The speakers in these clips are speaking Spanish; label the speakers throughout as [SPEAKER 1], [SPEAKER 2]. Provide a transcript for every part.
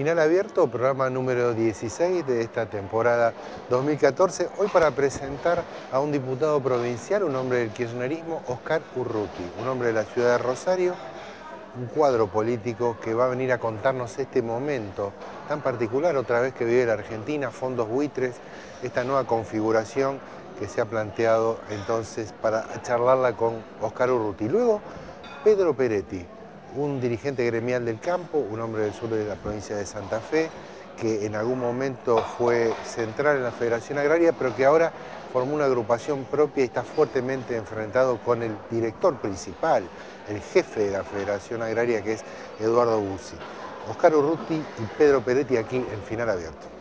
[SPEAKER 1] Final abierto, programa número 16 de esta temporada 2014. Hoy para presentar a un diputado provincial, un hombre del kirchnerismo, Oscar Urruti, un hombre de la ciudad de Rosario, un cuadro político que va a venir a contarnos este momento tan particular, otra vez que vive la Argentina, fondos buitres, esta nueva configuración que se ha planteado entonces para charlarla con Oscar Urruti. Luego, Pedro Peretti, un dirigente gremial del campo, un hombre del sur de la provincia de Santa Fe, que en algún momento fue central en la Federación Agraria, pero que ahora formó una agrupación propia y está fuertemente enfrentado con el director principal, el jefe de la Federación Agraria, que es Eduardo Bussi. Oscar Urruti y Pedro Peretti aquí en Final Abierto.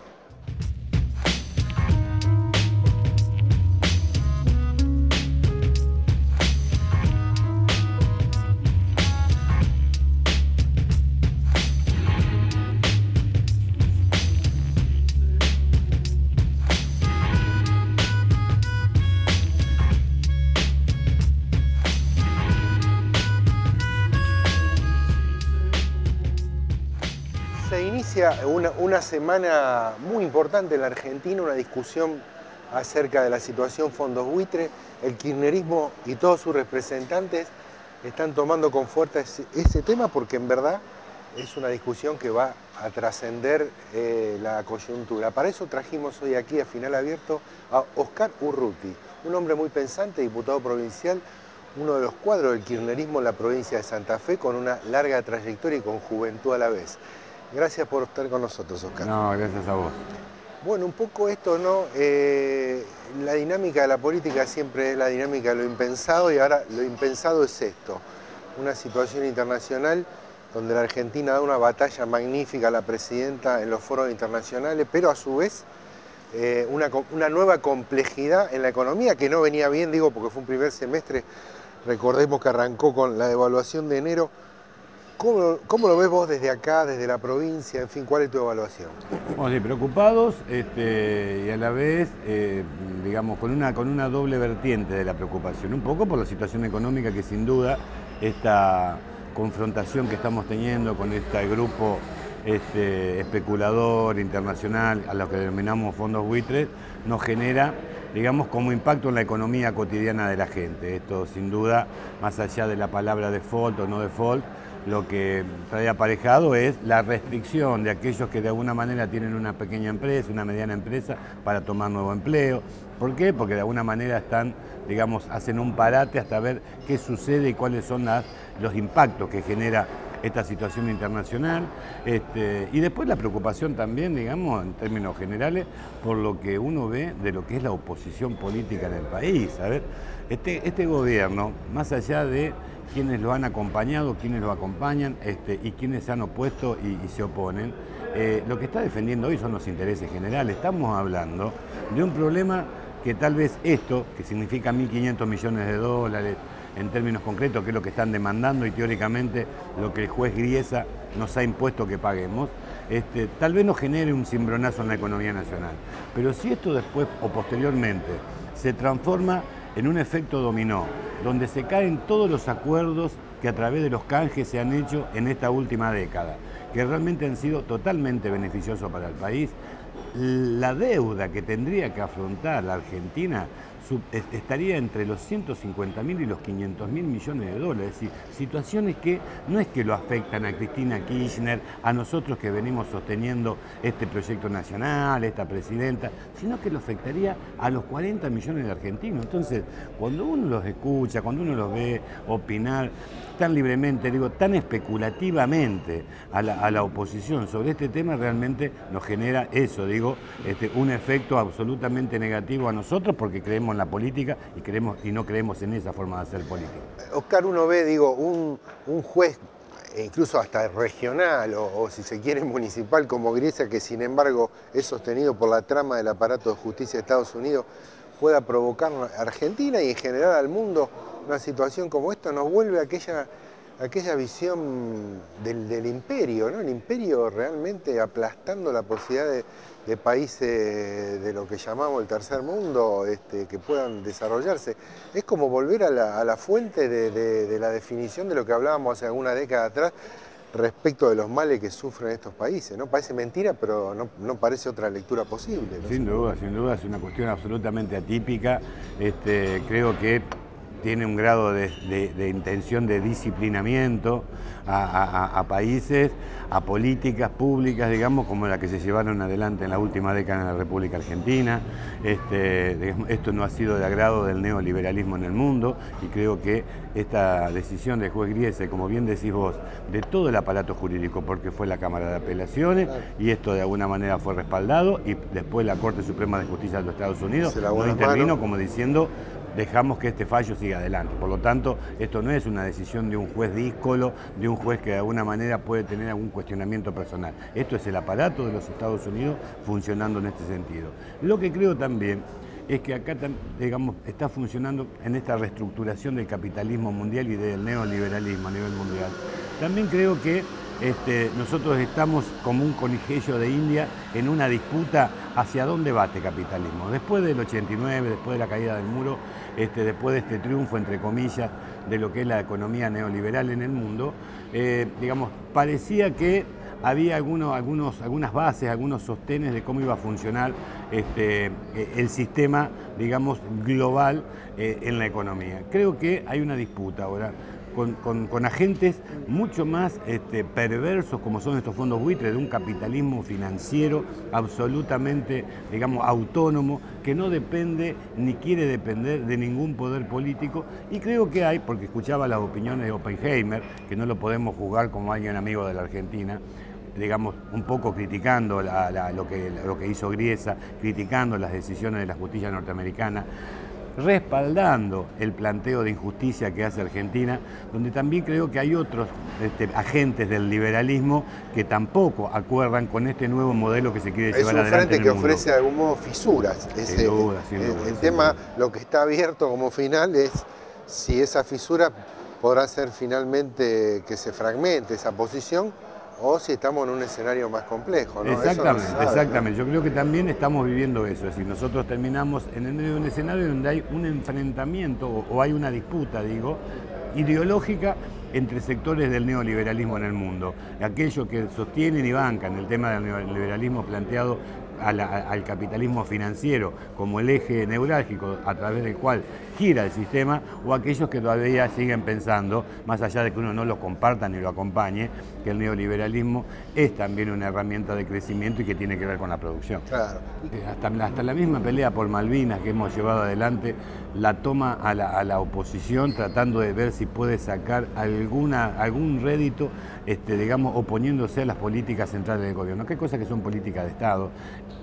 [SPEAKER 1] Una, semana muy importante en la Argentina, una discusión acerca de la situación fondos buitre. El kirchnerismo y todos sus representantes están tomando con fuerza ese, tema porque en verdad es una discusión que va a trascender eh, la coyuntura. Para eso trajimos hoy aquí a Final Abierto a Oscar Urruti, un hombre muy pensante, diputado provincial, uno de los cuadros del kirchnerismo en la provincia de Santa Fe, con una larga trayectoria y con juventud a la vez. Gracias por estar con nosotros, Oscar.
[SPEAKER 2] No, gracias a vos.
[SPEAKER 1] Bueno, un poco esto, ¿no? Eh, la dinámica de la política siempre es la dinámica de lo impensado y ahora lo impensado es esto. Una situación internacional donde la Argentina da una batalla magnífica a la presidenta en los foros internacionales, pero a su vez eh, una, una nueva complejidad en la economía que no venía bien, digo, porque fue un primer semestre, recordemos que arrancó con la devaluación de enero, ¿Cómo, lo ves vos desde acá, desde la provincia? En fin, ¿cuál es tu evaluación?
[SPEAKER 2] Bueno, sí, preocupados este, y a la vez, eh, digamos, con una, con una doble vertiente de la preocupación. Un poco por la situación económica que sin duda esta confrontación que estamos teniendo con este grupo este, especulador internacional, a lo que denominamos fondos buitres, nos genera digamos, como impacto en la economía cotidiana de la gente. Esto sin duda, más allá de la palabra default o no default, lo que trae aparejado es la restricción de aquellos que de alguna manera tienen una pequeña empresa, una mediana empresa, para tomar nuevo empleo. ¿Por qué? Porque de alguna manera están, digamos, hacen un parate hasta ver qué sucede y cuáles son los impactos que genera esta situación internacional. Este, y después la preocupación también, digamos, en términos generales, por lo que uno ve de lo que es la oposición política en el país. A ver, este, este gobierno, más allá de quienes lo han acompañado, quienes lo acompañan este, y quienes se han opuesto y, se oponen. Eh, lo que está defendiendo hoy son los intereses generales. Estamos hablando de un problema que tal vez esto, que significa 1.500 millones de dólares en términos concretos, que es lo que están demandando y teóricamente lo que el juez Griesa nos ha impuesto que paguemos, este, tal vez no genere un cimbronazo en la economía nacional. Pero si esto después o posteriormente se transforma en un efecto dominó, donde se caen todos los acuerdos que a través de los canjes se han hecho en esta última década, que realmente han sido totalmente beneficiosos para el país. La deuda que tendría que afrontar la Argentina estaría entre los 150 mil y los 500 mil millones de dólares. Es decir, situaciones que no es que lo afectan a Cristina Kirchner, a nosotros que venimos sosteniendo este proyecto nacional, esta presidenta, sino que lo afectaría a los 40 millones de argentinos. Entonces, cuando uno los escucha, cuando uno los ve opinar tan libremente, digo, tan especulativamente a la, oposición sobre este tema, realmente nos genera eso, digo, este, un efecto absolutamente negativo a nosotros porque creemos en la política y, creemos, y no creemos en esa forma de hacer política.
[SPEAKER 1] Oscar, uno ve, digo, un, juez incluso hasta regional o, si se quiere municipal como Grecia, que sin embargo es sostenido por la trama del aparato de justicia de Estados Unidos, pueda provocar a Argentina y en general al mundo una situación como esta, nos vuelve aquella, aquella visión del, imperio, ¿no? el imperio realmente aplastando la posibilidad de, países de lo que llamamos el tercer mundo este, que puedan desarrollarse. Es como volver a la, fuente de, la definición de lo que hablábamos hace alguna década atrás, respecto de los males que sufren estos países. ¿no? Parece mentira, pero no, parece otra lectura posible.
[SPEAKER 2] Sin duda, sin duda, es una cuestión absolutamente atípica. Este, creo que tiene un grado de, intención de disciplinamiento a, países, a políticas públicas, digamos, como la que se llevaron adelante en la última década en la República Argentina. Este, esto no ha sido de agrado del neoliberalismo en el mundo y creo que esta decisión del juez Griese, como bien decís vos, de todo el aparato jurídico, porque fue la Cámara de Apelaciones y esto de alguna manera fue respaldado y después la Corte Suprema de Justicia de los Estados Unidos no intervino como diciendo dejamos que este fallo siga adelante. Por lo tanto, esto no es una decisión de un juez díscolo, de un juez que de alguna manera puede tener algún cuestionamiento personal. Esto es el aparato de los Estados Unidos funcionando en este sentido. Lo que creo también es que acá digamos, está funcionando en esta reestructuración del capitalismo mundial y del neoliberalismo a nivel mundial. También creo que este, nosotros estamos como un conejillo de India en una disputa hacia dónde va este capitalismo. Después del 89, después de la caída del muro, este, después de este triunfo, entre comillas, de lo que es la economía neoliberal en el mundo, eh, digamos, parecía que había algunos, algunos, algunas bases, algunos sostenes de cómo iba a funcionar este, eh, el sistema, digamos, global eh, en la economía. Creo que hay una disputa ahora con, agentes mucho más este, perversos como son estos fondos buitres de un capitalismo financiero absolutamente, digamos, autónomo, que no depende ni quiere depender de ningún poder político. Y creo que hay, porque escuchaba las opiniones de Oppenheimer, que no lo podemos juzgar como alguien amigo de la Argentina, digamos, un poco criticando lo, que, lo que hizo Griesa, criticando las decisiones de la justicia norteamericana respaldando el planteo de injusticia que hace Argentina, donde también creo que hay otros este, agentes del liberalismo que tampoco acuerdan con este nuevo modelo que se quiere llevar adelante.
[SPEAKER 1] Es un frente que ofrece de algún modo fisuras. el, tema, lo que está abierto como final es si esa fisura podrá ser finalmente que se fragmente esa posición o si estamos en un escenario más complejo. ¿no?
[SPEAKER 2] Exactamente, exactamente. Yo creo que también estamos viviendo eso. Es decir, nosotros terminamos en el medio de un escenario donde hay un enfrentamiento o hay una disputa, digo, ideológica entre sectores del neoliberalismo en el mundo. Aquellos que sostienen y bancan el tema del neoliberalismo planteado al capitalismo financiero como el eje neurálgico a través del cual gira el sistema, o aquellos que todavía siguen pensando, más allá de que uno no lo comparta ni lo acompañe, que el neoliberalismo es también una herramienta de crecimiento y que tiene que ver con la producción. Claro. Eh, hasta, hasta la misma pelea por Malvinas que hemos llevado adelante la toma a la, oposición tratando de ver si puede sacar alguna, algún rédito, este, digamos, oponiéndose a las políticas centrales del gobierno. ¿Qué cosas que son políticas de Estado?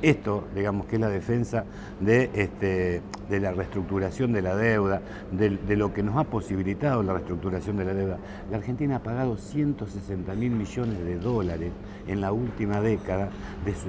[SPEAKER 2] Esto, digamos, que es la defensa de, este, la reestructuración de la deuda, de, lo que nos ha posibilitado la reestructuración de la deuda. La Argentina ha pagado 160 mil millones de dólares en la última década,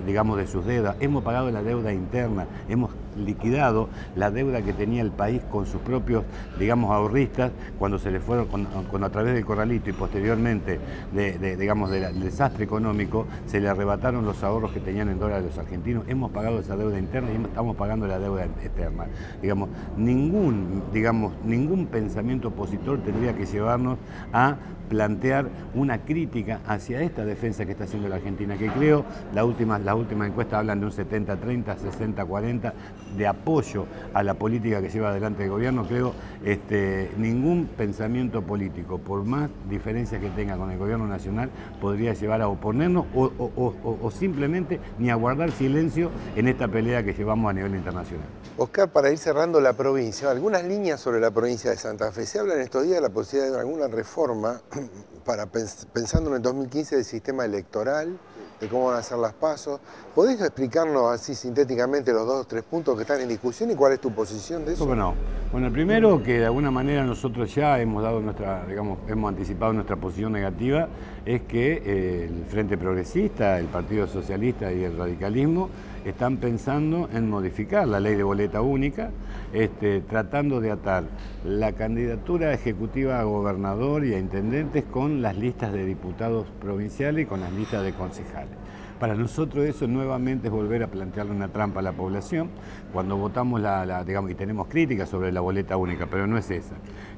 [SPEAKER 2] digamos, de sus deudas. Hemos pagado la deuda interna, hemos liquidado la deuda que tenía el país con sus propios, digamos, ahorristas, cuando se le fueron, cuando, a través del corralito y posteriormente, de, digamos, del desastre económico, se le arrebataron los ahorros que tenían en dólares los argentinos. Hemos pagado esa deuda interna y estamos pagando la deuda externa. Digamos, ningún, digamos, ningún pensamiento opositor tendría que llevarnos a plantear una crítica hacia esta defensa que está haciendo la Argentina, que creo, la última, las últimas encuestas hablan de un 70-30, 60-40 de apoyo a la política que lleva adelante el gobierno, creo este, ningún pensamiento político, por más diferencias que tenga con el gobierno nacional, podría llevar a oponernos o, simplemente ni a guardar silencio en esta pelea que llevamos a nivel internacional.
[SPEAKER 1] Oscar, para ir cerrando la provincia, algunas líneas sobre la provincia de Santa Fe. Se habla en estos días de la posibilidad de alguna reforma para pensando en el 2015 del sistema electoral, de cómo van a ser las pasos. ¿Podés explicarnos así sintéticamente los dos o tres puntos que están en discusión y cuál es tu posición de eso?
[SPEAKER 2] ¿Cómo no? Bueno, el primero que de alguna manera nosotros ya hemos dado nuestra, digamos, hemos anticipado nuestra posición negativa, es que eh, el Frente Progresista, el Partido Socialista y el radicalismo están pensando en modificar la ley de boleta única, este, tratando de atar la candidatura ejecutiva a gobernador y a intendentes con las listas de diputados provinciales y con las listas de concejales. Para nosotros eso nuevamente es volver a plantearle una trampa a la población. Cuando votamos la, digamos, y tenemos críticas sobre la boleta única, pero no es esa.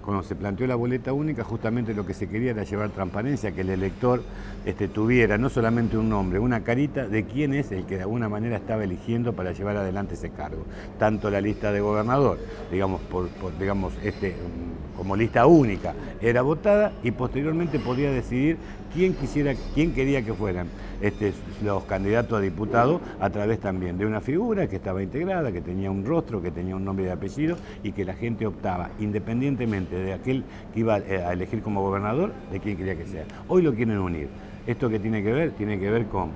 [SPEAKER 2] Cuando se planteó la boleta única, justamente lo que se quería era llevar transparencia, que el elector este, tuviera no solamente un nombre, una carita de quién es el que de alguna manera estaba eligiendo para llevar adelante ese cargo. Tanto la lista de gobernador, digamos, por, digamos este, como lista única, era votada y posteriormente podía decidir quién quisiera, quién quería que fueran este, los candidatos a diputados a través también de una figura que estaba integrada, que tenía un rostro, que tenía un nombre y apellido y que la gente optaba, independientemente de aquel que iba eh, a elegir como gobernador, de quién quería que sea. Hoy lo quieren unir. ¿Esto que tiene que ver? Tiene que ver con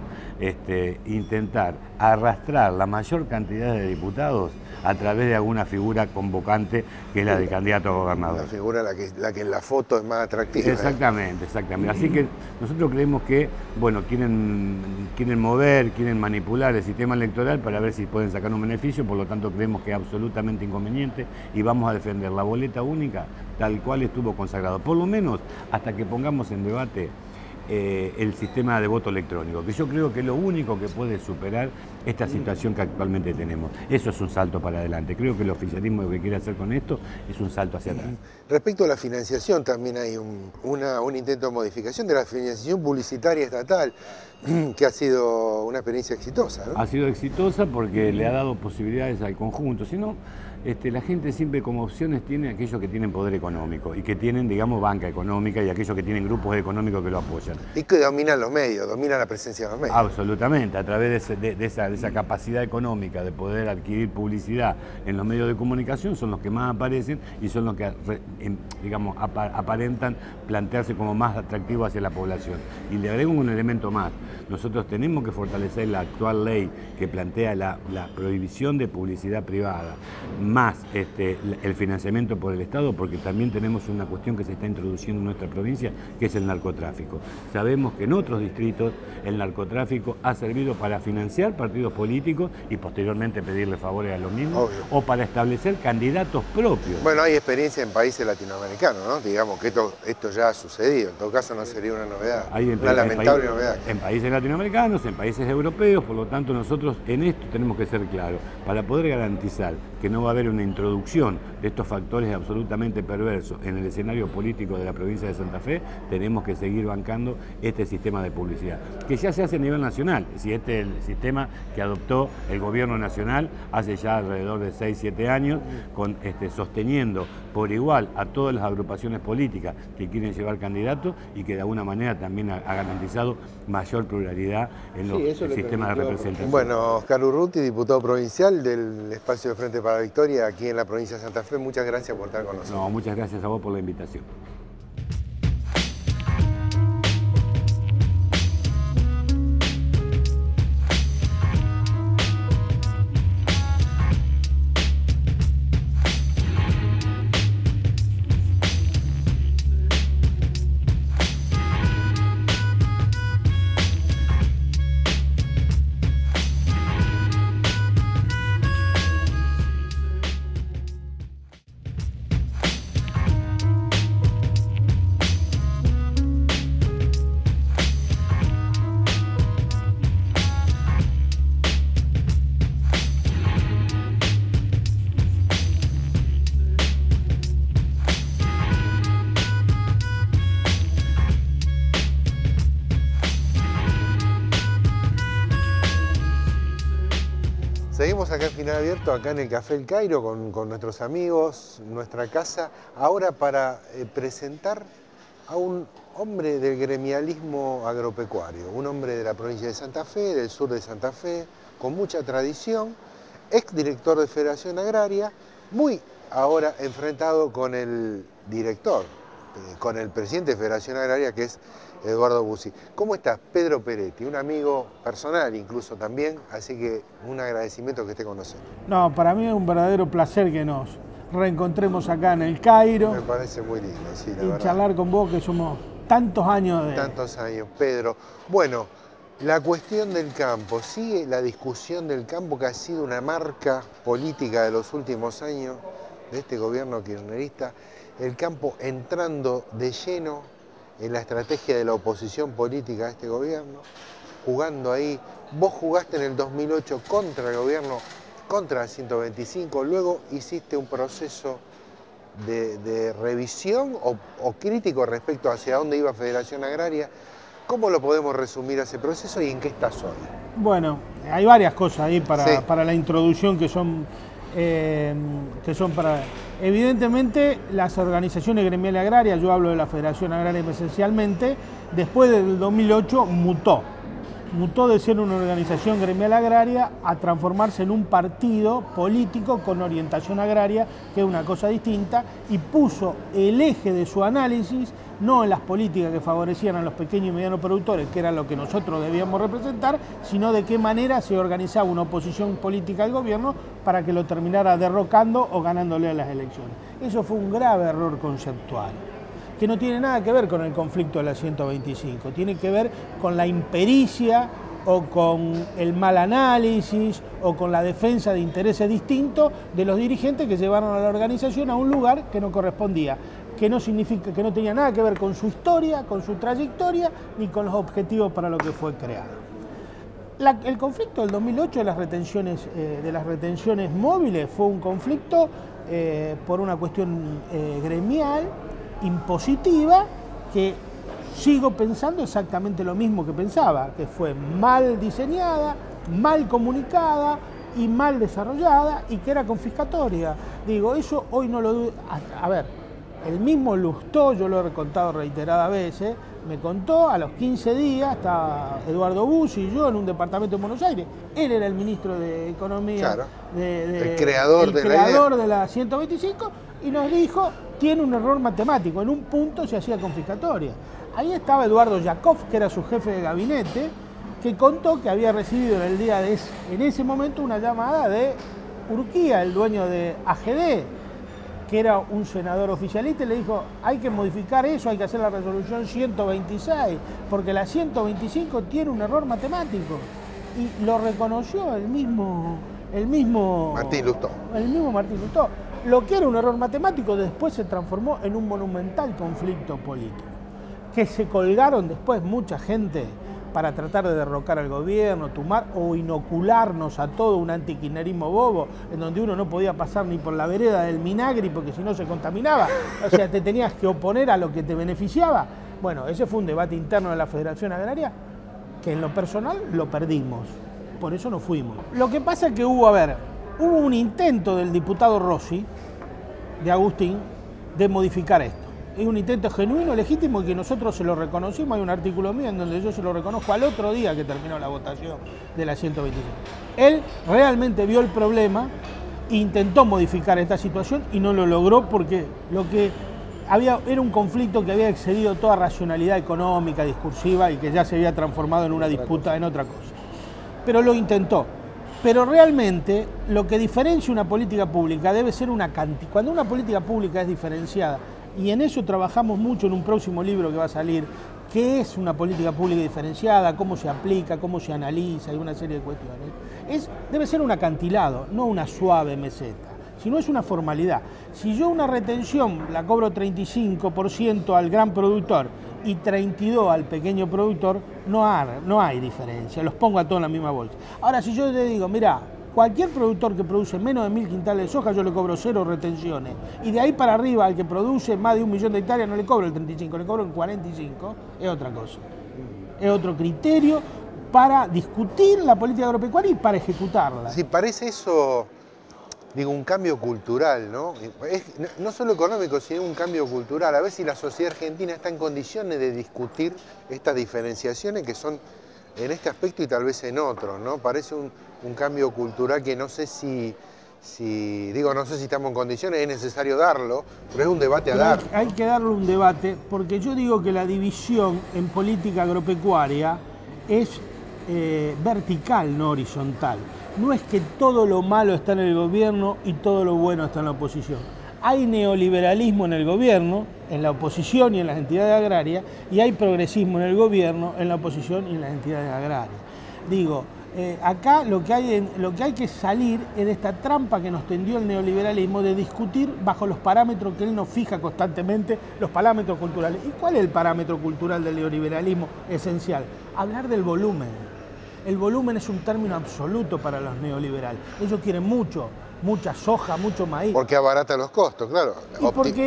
[SPEAKER 2] este, intentar arrastrar la mayor cantidad de diputados a través de alguna figura convocante que es la del candidato a gobernador.
[SPEAKER 1] La figura la que, la que en la foto es más atractiva.
[SPEAKER 2] Exactamente, exactamente. Así que nosotros creemos que, bueno, quieren, quieren mover, quieren manipular el sistema electoral para ver si pueden sacar un beneficio, por lo tanto creemos que es absolutamente inconveniente y vamos a defender la boleta única tal cual estuvo consagrado, por lo menos hasta que pongamos en debate eh, el sistema de voto electrónico, que yo creo que es lo único que puede superar esta situación que actualmente tenemos. Eso es un salto para adelante. Creo que el oficialismo lo que quiere hacer con esto es un salto hacia atrás.
[SPEAKER 1] Respecto a la financiación, también hay un, intento de modificación de la financiación publicitaria estatal, que ha sido una experiencia exitosa.
[SPEAKER 2] Ha sido exitosa porque le ha dado posibilidades al conjunto. Si no, este, la gente siempre como opciones tiene aquellos que tienen poder económico y que tienen, digamos, banca económica y aquellos que tienen grupos económicos que lo apoyan.
[SPEAKER 1] Y que dominan los medios, dominan la presencia de los medios.
[SPEAKER 2] Absolutamente, a través de, esa, capacidad económica de poder adquirir publicidad en los medios de comunicación son los que más aparecen y son los que, digamos, aparentan plantearse como más atractivos hacia la población. Y le agrego un elemento más. Nosotros tenemos que fortalecer la actual ley que plantea la, la prohibición de publicidad privada más este, el financiamiento por el Estado, porque también tenemos una cuestión que se está introduciendo en nuestra provincia, que es el narcotráfico. Sabemos que en otros distritos el narcotráfico ha servido para financiar partidos políticos y posteriormente pedirle favores a los mismos, o para establecer candidatos propios.
[SPEAKER 1] Bueno, hay experiencia en países latinoamericanos, ¿no? Digamos que esto, esto ya ha sucedido, en todo caso no sería una novedad,
[SPEAKER 2] hay
[SPEAKER 1] una lamentable novedad.
[SPEAKER 2] En países latinoamericanos, en países europeos, por lo tanto nosotros en esto tenemos que ser claros, para poder garantizar que no va a haber una introducción de estos factores absolutamente perversos en el escenario político de la provincia de Santa Fe, tenemos que seguir bancando este sistema de publicidad, que ya se hace a nivel nacional, si este es el sistema que adoptó el gobierno nacional hace ya alrededor de 6, 7 años, con, este, sosteniendo por igual a todas las agrupaciones políticas que quieren llevar candidatos y que de alguna manera también ha, garantizado mayor pluralidad en los sistemas de representación.
[SPEAKER 1] Bueno, Oscar Urruti, diputado provincial del espacio de Frente para la Victoria aquí en la provincia de Santa Fe, muchas gracias por estar con nosotros.
[SPEAKER 2] No, muchas gracias a vos por la invitación.
[SPEAKER 1] Seguimos acá en Final Abierto, acá en el Café El Cairo, con, nuestros amigos, nuestra casa, ahora para eh, presentar a un hombre del gremialismo agropecuario, un hombre de la provincia de Santa Fe, del sur de Santa Fe, con mucha tradición, ex director de Federación Agraria, muy ahora enfrentado con el director, eh, con el presidente de Federación Agraria, que es Eduardo Bussi. ¿Cómo estás? Pedro Peretti, un amigo personal incluso también, así que un agradecimiento que esté con nosotros.
[SPEAKER 3] No, para mí es un verdadero placer que nos reencontremos acá en el Cairo.
[SPEAKER 1] Me parece muy lindo, sí,
[SPEAKER 3] la y charlar con vos que somos tantos años de...
[SPEAKER 1] Tantos años, Pedro. Bueno, la cuestión del campo, sigue la discusión del campo que ha sido una marca política de los últimos años de este gobierno kirchnerista, el campo entrando de lleno en la estrategia de la oposición política a este gobierno, jugando ahí. Vos jugaste en el 2008 contra el gobierno, contra el 125, luego hiciste un proceso de, revisión o, crítico respecto hacia dónde iba Federación Agraria. ¿Cómo lo podemos resumir ese proceso y en qué estás hoy?
[SPEAKER 3] Bueno, hay varias cosas ahí para, para la introducción que son, eh, que son para... Evidentemente, las organizaciones gremiales agrarias, yo hablo de la Federación Agraria esencialmente, después del 2008 mutó. Mutó de ser una organización gremial agraria a transformarse en un partido político con orientación agraria, que es una cosa distinta, y puso el eje de su análisis no en las políticas que favorecían a los pequeños y medianos productores, que era lo que nosotros debíamos representar, sino de qué manera se organizaba una oposición política al gobierno para que lo terminara derrocando o ganándole a las elecciones. Eso fue un grave error conceptual que no tiene nada que ver con el conflicto de la 125, tiene que ver con la impericia o con el mal análisis o con la defensa de intereses distintos de los dirigentes que llevaron a la organización a un lugar que no correspondía, que no significa que no tenía nada que ver con su historia, con su trayectoria ni con los objetivos para lo que fue creado. el conflicto del 2008 de las retenciones, eh, de las retenciones móviles fue un conflicto eh, por una cuestión eh, gremial impositiva que sigo pensando exactamente lo mismo que pensaba, que fue mal diseñada, mal comunicada y mal desarrollada y que era confiscatoria. Digo, eso hoy no lo... A, a ver, el mismo Lustó, yo lo he contado reiteradas veces, me contó a los 15 días, estaba Eduardo Bussi y yo en un departamento de Buenos Aires. Él era el ministro de Economía,
[SPEAKER 1] el creador,
[SPEAKER 3] de, creador la de la 125, y nos dijo, tiene un error matemático, en un punto se hacía confiscatoria. Ahí estaba Eduardo Yakov, que era su jefe de gabinete, que contó que había recibido en el día de en ese momento una llamada de Urquía, el dueño de AGD, que era un senador oficialista, y le dijo, hay que modificar eso, hay que hacer la resolución 126, porque la 125 tiene un error matemático. Y lo reconoció el mismo... El mismo
[SPEAKER 1] Martín Lustó.
[SPEAKER 3] El mismo Martín Lustó. Lo que era un error matemático después se transformó en un monumental conflicto político, que se colgaron después mucha gente para tratar de derrocar al gobierno, tomar o inocularnos a todo un antiquinerismo bobo, en donde uno no podía pasar ni por la vereda del Minagri porque si no se contaminaba, o sea, te tenías que oponer a lo que te beneficiaba. Bueno, ese fue un debate interno de la Federación Agraria que en lo personal lo perdimos, por eso no fuimos. Lo que pasa es que hubo, a ver, hubo un intento del diputado Rossi, de Agustín, de modificar esto. Es un intento genuino, legítimo y que nosotros se lo reconocimos. Hay un artículo mío en donde yo se lo reconozco al otro día que terminó la votación de la 125. Él realmente vio el problema, intentó modificar esta situación y no lo logró porque lo que había, era un conflicto que había excedido toda racionalidad económica, discursiva y que ya se había transformado en una disputa, en otra cosa. Pero lo intentó. Pero realmente lo que diferencia una política pública debe ser una cantidad. Cuando una política pública es diferenciada, y en eso trabajamos mucho en un próximo libro que va a salir, qué es una política pública diferenciada, cómo se aplica, cómo se analiza y una serie de cuestiones, es, debe ser un acantilado, no una suave meseta si no es una formalidad. Si yo una retención la cobro 35% al gran productor y 32 al pequeño productor, no hay, no hay diferencia, los pongo a todos en la misma bolsa. Ahora, si yo le digo, mira, cualquier productor que produce menos de mil quintales de soja, yo le cobro cero retenciones. Y de ahí para arriba, al que produce más de un millón de hectáreas, no le cobro el 35, le cobro el 45, es otra cosa. Es otro criterio para discutir la política agropecuaria y para ejecutarla.
[SPEAKER 1] Sí, parece eso digo, un cambio cultural, ¿no? no solo económico, sino un cambio cultural. A ver si la sociedad argentina está en condiciones de discutir estas diferenciaciones que son en este aspecto y tal vez en otros, ¿no? Parece un, cambio cultural que no sé si, si, digo, no sé si estamos en condiciones, es necesario darlo, pero es un debate a dar.
[SPEAKER 3] Hay, que darle un debate, porque yo digo que la división en política agropecuaria es eh, vertical, no horizontal no es que todo lo malo está en el gobierno y todo lo bueno está en la oposición. Hay neoliberalismo en el gobierno, en la oposición y en las entidades agrarias, y hay progresismo en el gobierno, en la oposición y en las entidades agrarias. Digo, eh, acá lo que, hay lo que hay que salir es de esta trampa que nos tendió el neoliberalismo de discutir bajo los parámetros que él nos fija constantemente, los parámetros culturales. ¿Y cuál es el parámetro cultural del neoliberalismo esencial? Hablar del volumen el volumen es un término absoluto para los neoliberales. Ellos quieren mucho, mucha soja, mucho maíz.
[SPEAKER 1] Porque abarata los costos, claro.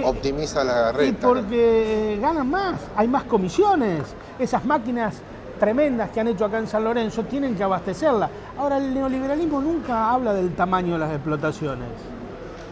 [SPEAKER 1] optimiza la renta.
[SPEAKER 3] Y porque ganan más, hay más comisiones. Esas máquinas tremendas que han hecho acá en San Lorenzo tienen que abastecerla. Ahora, el neoliberalismo nunca habla del tamaño de las explotaciones.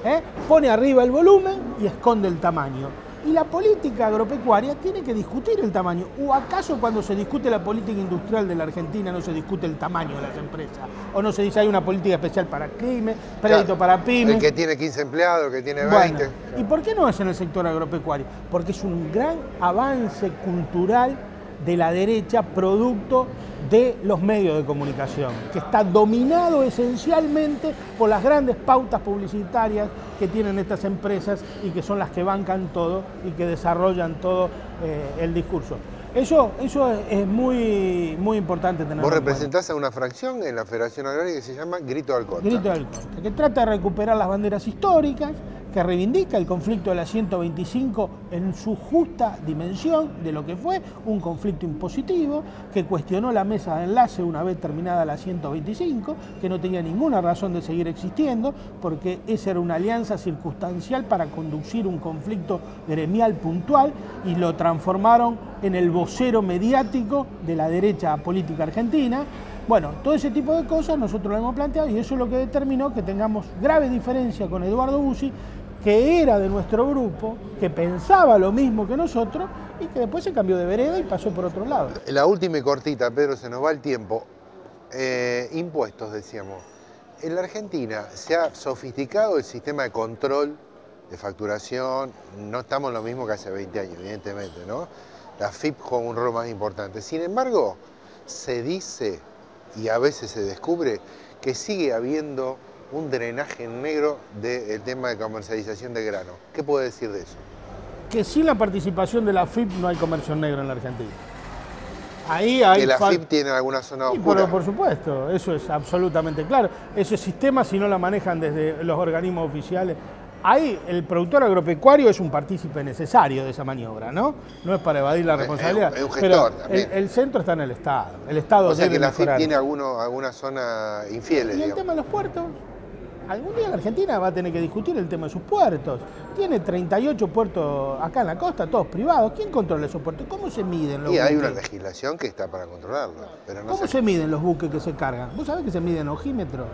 [SPEAKER 3] ¿eh? Pone arriba el volumen y esconde el tamaño. Y la política agropecuaria tiene que discutir el tamaño. ¿O acaso cuando se discute la política industrial de la Argentina no se discute el tamaño de las empresas? ¿O no se dice hay una política especial para CRIME, crédito para PYME?
[SPEAKER 1] El que tiene 15 empleados, el que tiene 20.
[SPEAKER 3] ¿Y por qué no es en el sector agropecuario? Porque es un gran avance cultural de la derecha producto de los medios de comunicación, que está dominado esencialmente por las grandes pautas publicitarias que tienen estas empresas y que son las que bancan todo y que desarrollan todo eh, el discurso. Eso, eso es muy, muy importante tener
[SPEAKER 1] Vos representás a una fracción en la Federación Agraria que se llama Grito al Corte.
[SPEAKER 3] Grito al que trata de recuperar las banderas históricas, que reivindica el conflicto de la 125 en su justa dimensión de lo que fue un conflicto impositivo, que cuestionó la mesa de enlace una vez terminada la 125, que no tenía ninguna razón de seguir existiendo, porque esa era una alianza circunstancial para conducir un conflicto gremial puntual y lo transformaron en el vocero mediático de la derecha política argentina. Bueno, todo ese tipo de cosas nosotros lo hemos planteado y eso es lo que determinó que tengamos grave diferencia con Eduardo Bussi que era de nuestro grupo, que pensaba lo mismo que nosotros y que después se cambió de vereda y pasó por otro lado.
[SPEAKER 1] La última y cortita, Pedro, se nos va el tiempo. Eh, impuestos, decíamos. En la Argentina se ha sofisticado el sistema de control de facturación, no estamos lo mismo que hace 20 años, evidentemente, ¿no? La FIP juega un rol más importante. Sin embargo, se dice y a veces se descubre que sigue habiendo un drenaje negro del tema de comercialización de grano. ¿Qué puede decir de eso?
[SPEAKER 3] Que sin la participación de la FIP no hay comercio negro en la Argentina. Ahí hay
[SPEAKER 1] que la FIP tiene alguna zona oscura.
[SPEAKER 3] por supuesto, eso es absolutamente claro. Ese sistema, si no la manejan desde los organismos oficiales, ahí el productor agropecuario es un partícipe necesario de esa maniobra, ¿no? No es para evadir la responsabilidad.
[SPEAKER 1] Es un, gestor
[SPEAKER 3] pero el, centro está en el Estado. El Estado
[SPEAKER 1] o sea que la FIP tiene alguno, alguna zona infiel.
[SPEAKER 3] Y el tema de los puertos algún día la Argentina va a tener que discutir el tema de sus puertos. Tiene 38 puertos acá en la costa, todos privados. ¿Quién controla esos puertos? ¿Cómo se miden los
[SPEAKER 1] y
[SPEAKER 3] buques?
[SPEAKER 1] hay una legislación que está para controlarlo.
[SPEAKER 3] ¿Cómo se... miden los buques que se cargan? ¿Vos sabés que se miden ojímetros?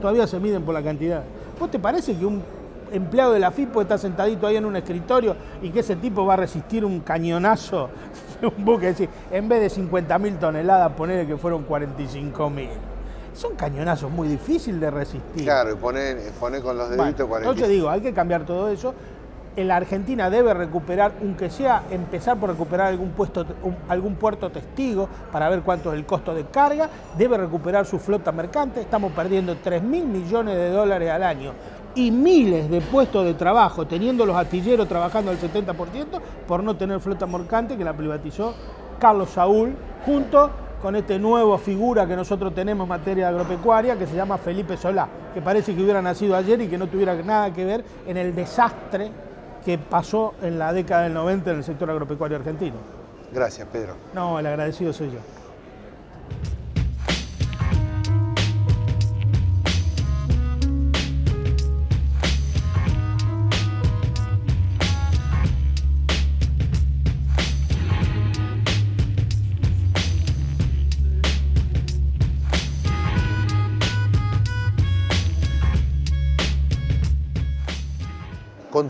[SPEAKER 3] Todavía se miden por la cantidad. ¿Vos te parece que un empleado de la FIP puede estar sentadito ahí en un escritorio y que ese tipo va a resistir un cañonazo de un buque? Es decir, en vez de 50.000 toneladas, poner que fueron 45.000 son cañonazos muy difíciles de resistir.
[SPEAKER 1] Claro, y poner, con los deditos
[SPEAKER 3] bueno, Entonces digo, hay que cambiar todo eso. La Argentina debe recuperar, aunque sea empezar por recuperar algún, puesto, algún puerto testigo para ver cuánto es el costo de carga, debe recuperar su flota mercante. Estamos perdiendo 3 mil millones de dólares al año y miles de puestos de trabajo, teniendo los astilleros trabajando al 70% por no tener flota mercante que la privatizó Carlos Saúl junto con este nuevo figura que nosotros tenemos en materia agropecuaria, que se llama Felipe Solá, que parece que hubiera nacido ayer y que no tuviera nada que ver en el desastre que pasó en la década del 90 en el sector agropecuario argentino.
[SPEAKER 1] Gracias, Pedro.
[SPEAKER 3] No, el agradecido soy yo.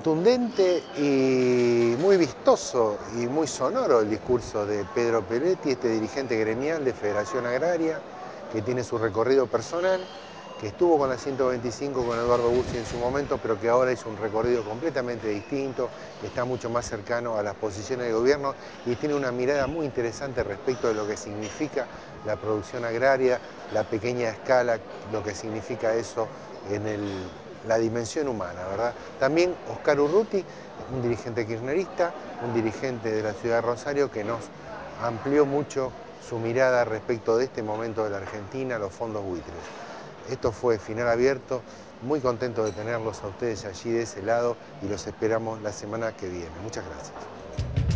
[SPEAKER 1] Contundente y muy vistoso y muy sonoro el discurso de Pedro Peletti, este dirigente gremial de Federación Agraria, que tiene su recorrido personal, que estuvo con la 125 con Eduardo Bussi en su momento, pero que ahora hizo un recorrido completamente distinto, que está mucho más cercano a las posiciones de gobierno y tiene una mirada muy interesante respecto de lo que significa la producción agraria, la pequeña escala, lo que significa eso en el la dimensión humana, ¿verdad? También Oscar Urruti, un dirigente kirchnerista, un dirigente de la ciudad de Rosario que nos amplió mucho su mirada respecto de este momento de la Argentina, los fondos buitres. Esto fue final abierto, muy contento de tenerlos a ustedes allí de ese lado y los esperamos la semana que viene. Muchas gracias.